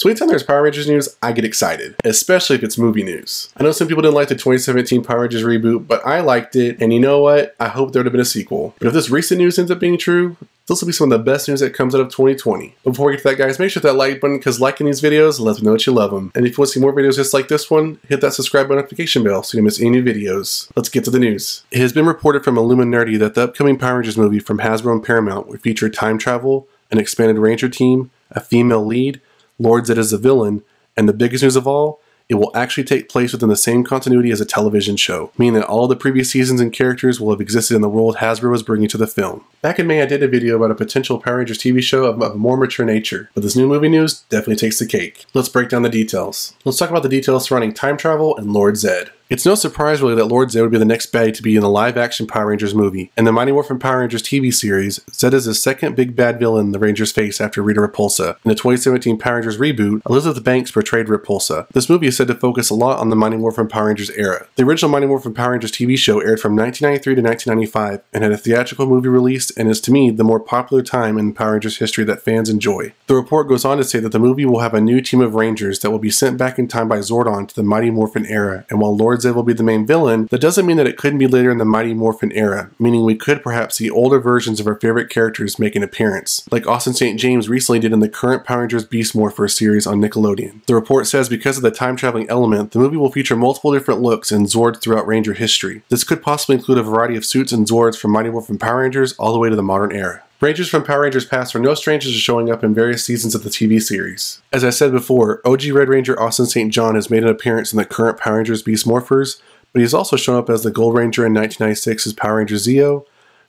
So anytime there's Power Rangers news, I get excited, especially if it's movie news. I know some people didn't like the 2017 Power Rangers reboot, but I liked it, and you know what? I hope there would have been a sequel. But if this recent news ends up being true, this will be some of the best news that comes out of 2020. Before we get to that, guys, make sure that like button because liking these videos lets me know that you love them. And if you want to see more videos just like this one, hit that subscribe button notification bell so you don't miss any new videos. Let's get to the news. It has been reported from Illuminerdi that the upcoming Power Rangers movie from Hasbro and Paramount would feature time travel, an expanded Ranger team, a female lead, Lord Zedd as a villain, and the biggest news of all, it will actually take place within the same continuity as a television show, meaning that all the previous seasons and characters will have existed in the world Hasbro was bringing to the film. Back in May, I did a video about a potential Power Rangers TV show of, of a more mature nature, but this new movie news definitely takes the cake. Let's break down the details. Let's talk about the details surrounding time travel and Lord Zedd. It's no surprise really that Lord Zedd would be the next baddie to be in the live-action Power Rangers movie. In the Mighty Morphin Power Rangers TV series, Zedd is the second big bad villain the Rangers face after Rita Repulsa. In the 2017 Power Rangers reboot, Elizabeth Banks portrayed Repulsa. This movie is said to focus a lot on the Mighty Morphin Power Rangers era. The original Mighty Morphin Power Rangers TV show aired from 1993 to 1995 and had a theatrical movie released and is to me the more popular time in Power Rangers history that fans enjoy. The report goes on to say that the movie will have a new team of Rangers that will be sent back in time by Zordon to the Mighty Morphin era, and while Lord Zedd will be the main villain, that doesn't mean that it couldn't be later in the Mighty Morphin era, meaning we could perhaps see older versions of our favorite characters make an appearance, like Austin St. James recently did in the current Power Rangers Beast Morpher series on Nickelodeon. The report says because of the time traveling element, the movie will feature multiple different looks and Zords throughout Ranger history. This could possibly include a variety of suits and Zords from Mighty Morphin Power Rangers all the way to the modern era. Rangers from Power Rangers Past are no strangers to showing up in various seasons of the TV series. As I said before, OG Red Ranger Austin St. John has made an appearance in the current Power Rangers Beast Morphers, but he's also shown up as the Gold Ranger in 1996's Power Rangers Zeo,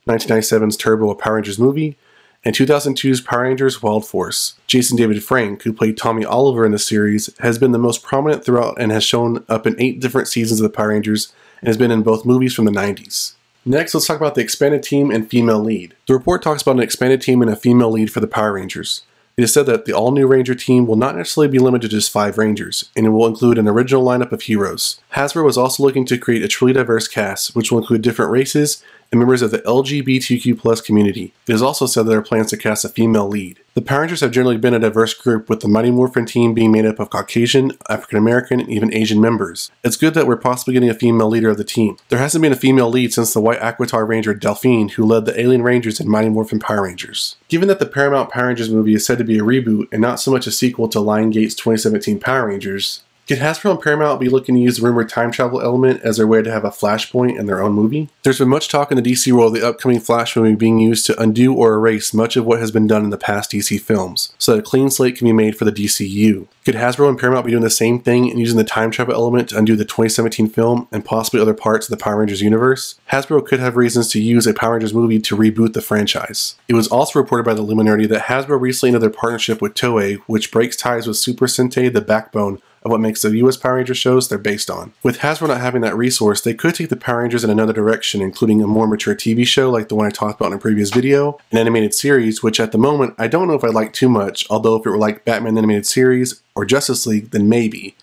1997's Turbo Power Rangers movie, and 2002's Power Rangers Wild Force. Jason David Frank, who played Tommy Oliver in the series, has been the most prominent throughout and has shown up in eight different seasons of the Power Rangers and has been in both movies from the 90s. Next, let's talk about the expanded team and female lead. The report talks about an expanded team and a female lead for the Power Rangers. It is said that the all new Ranger team will not necessarily be limited to just five Rangers, and it will include an original lineup of heroes. Hasbro was also looking to create a truly diverse cast, which will include different races and members of the LGBTQ plus community. It is also said that there are plans to cast a female lead. The Power Rangers have generally been a diverse group, with the Mighty Morphin team being made up of Caucasian, African American, and even Asian members. It's good that we're possibly getting a female leader of the team. There hasn't been a female lead since the White Aquitar Ranger Delphine, who led the Alien Rangers and Mighty Morphin Power Rangers. Given that the Paramount Power Rangers movie is said to be a reboot and not so much a sequel to Lionsgate's 2017 Power Rangers, could Hasbro and Paramount be looking to use the rumored time travel element as their way to have a Flashpoint in their own movie? There's been much talk in the DC world of the upcoming Flash movie being used to undo or erase much of what has been done in the past DC films, so that a clean slate can be made for the DCU. Could Hasbro and Paramount be doing the same thing and using the time travel element to undo the 2017 film and possibly other parts of the Power Rangers universe? Hasbro could have reasons to use a Power Rangers movie to reboot the franchise. It was also reported by the Illuminerdi that Hasbro recently ended their partnership with Toei, which breaks ties with Super Sentai, the backbone of what makes the US Power Rangers shows they're based on. With Hasbro not having that resource, they could take the Power Rangers in another direction, including a more mature TV show like the one I talked about in a previous video, an animated series, which at the moment I don't know if I like too much, although if it were like Batman animated series or Justice League, then maybe.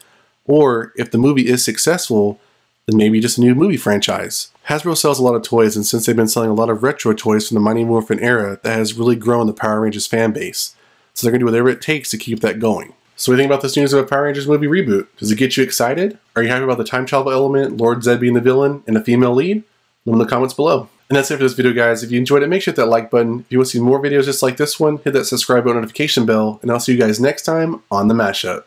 Or if the movie is successful, then maybe just a new movie franchise. Hasbro sells a lot of toys, and since they've been selling a lot of retro toys from the Mighty Morphin era, that has really grown the Power Rangers fan base. So they're going to do whatever it takes to keep that going. So what do you think about this news of a Power Rangers movie reboot? Does it get you excited? Are you happy about the time travel element, Lord Zedd being the villain, and a female lead? Let me know in the comments below. And that's it for this video, guys. If you enjoyed it, make sure to hit that like button. If you want to see more videos just like this one, hit that subscribe button notification bell, and I'll see you guys next time on The Mashup.